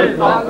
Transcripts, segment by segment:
Hey,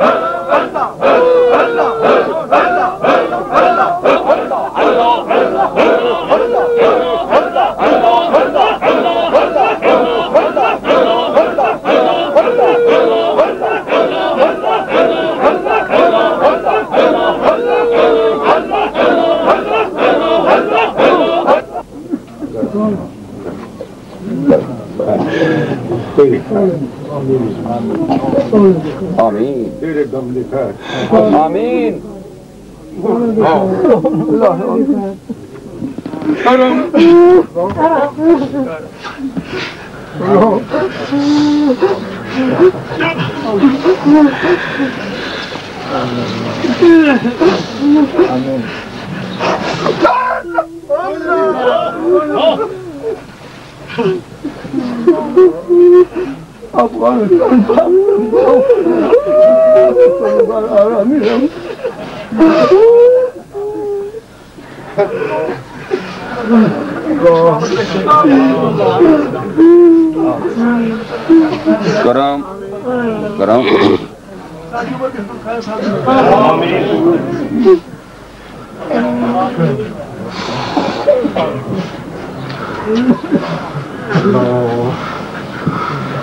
أكبر آمین آمین افغانستان کرم کرم No.